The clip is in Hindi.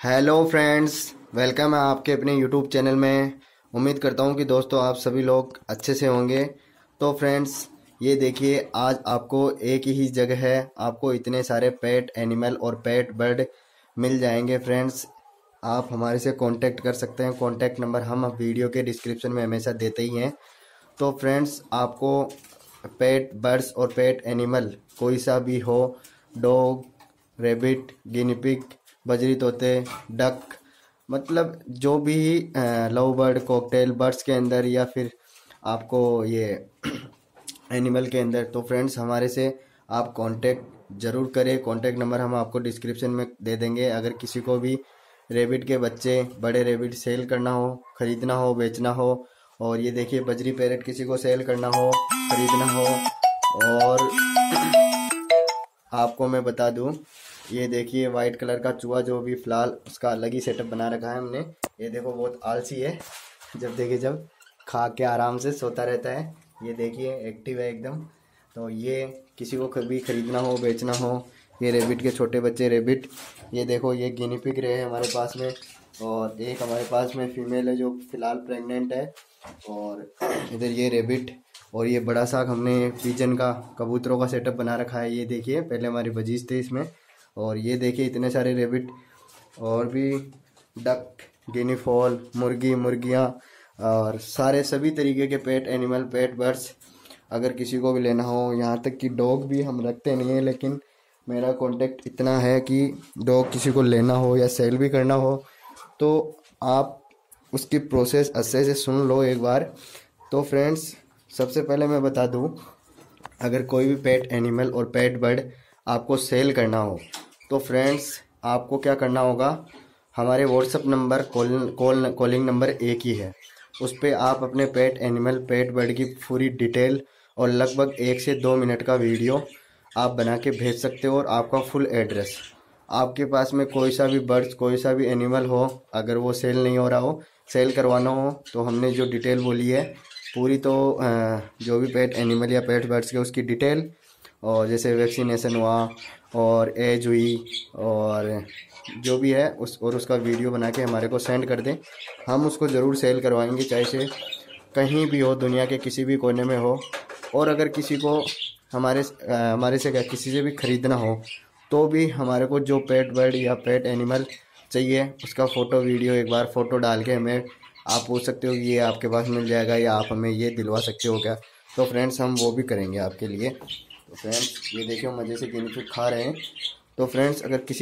हेलो फ्रेंड्स, वेलकम है आपके अपने यूट्यूब चैनल में। उम्मीद करता हूँ कि दोस्तों आप सभी लोग अच्छे से होंगे। तो फ्रेंड्स, ये देखिए, आज आपको एक ही जगह है। आपको इतने सारे पेट एनिमल और पेट बर्ड मिल जाएँगे फ्रेंड्स। आप हमारे से कांटेक्ट कर सकते हैं। कांटेक्ट नंबर हम वीडियो के डिस्क्रिप्शन में हमेशा देते ही हैं। तो फ्रेंड्स, आपको पेट बर्ड्स और पेट एनिमल कोई सा भी हो डॉग रेबिट गिनीपिक बजरी तोते डक मतलब जो भी लव बर्ड, कॉकटेल, बर्ड्स के अंदर या फिर आपको ये एनिमल के अंदर तो फ्रेंड्स हमारे से आप कांटेक्ट ज़रूर करें। कांटेक्ट नंबर हम आपको डिस्क्रिप्शन में दे देंगे। अगर किसी को भी रेबिट के बच्चे, बड़े रेबिट सेल करना हो, ख़रीदना हो, बेचना हो, और ये देखिए बजरी पैरेट किसी को सेल करना हो, ख़रीदना हो, और आपको मैं बता दूँ ये देखिए वाइट कलर का चूहा जो भी फ़िलहाल उसका अलग ही सेटअप बना रखा है हमने। ये देखो, बहुत आलसी है। जब देखिए, जब खा के आराम से सोता रहता है। ये देखिए एक्टिव है एकदम। तो ये किसी को कभी ख़रीदना हो, बेचना हो, ये रेबिट के छोटे बच्चे रेबिट ये देखो, ये गिनी रहे हैं हमारे पास में। और एक हमारे पास में फीमेल है जो फ़िलहाल प्रेग्नेंट है। और इधर ये रेबिट और ये बड़ा सा हमने पिजन का, कबूतरों का सेटअप बना रखा है। ये देखिए, पहले हमारी बजीज थे इसमें। और ये देखिए इतने सारे रेबिट और भी डक गिनी फॉल मुर्गी, मुर्गियाँ और सारे सभी तरीके के पेट एनिमल पेट बर्ड्स अगर किसी को भी लेना हो। यहाँ तक कि डॉग भी हम रखते नहीं हैं, लेकिन मेरा कांटेक्ट इतना है कि डॉग किसी को लेना हो या सेल भी करना हो तो आप उसकी प्रोसेस अच्छे से सुन लो एक बार। तो फ्रेंड्स सबसे पहले मैं बता दूँ, अगर कोई भी पेट एनिमल और पेट बर्ड आपको सेल करना हो तो फ्रेंड्स आपको क्या करना होगा? हमारे WhatsApp number call call calling number एक ही है। उस पर आप अपने पेट एनिमल पेट बर्ड की पूरी डिटेल और लगभग एक से दो मिनट का वीडियो आप बना के भेज सकते हो और आपका फुल एड्रेस आपके पास में कोई सा भी बर्ड्स कोई सा भी एनिमल हो अगर वो सेल नहीं हो रहा हो सेल करवाना हो तो हमने जो डिटेल बोली है पूरी तो जो भी पेट एनिमल या पेट बर्ड्स के उसकी डिटेल और जैसे वैक्सीनेशन हुआ और एज हुई और जो भी है उस और उसका वीडियो बना के हमारे को सेंड कर दें। हम उसको ज़रूर सेल करवाएँगे चाहे से कहीं भी हो दुनिया के किसी भी कोने में हो। और अगर किसी को हमारे आ, हमारे से क्या किसी से भी ख़रीदना हो तो भी हमारे को जो पेट बर्ड या पेट एनिमल चाहिए उसका फ़ोटो वीडियो एक बार फ़ोटो डाल के हमें आप पूछ सकते हो कि ये आपके पास मिल जाएगा या आप हमें ये दिलवा सकते हो क्या? तो फ्रेंड्स हम वो भी करेंगे आपके लिए। तो फ्रेंड्स ये देखिए मज़े से गिनी खा रहे हैं। तो फ्रेंड्स अगर किसी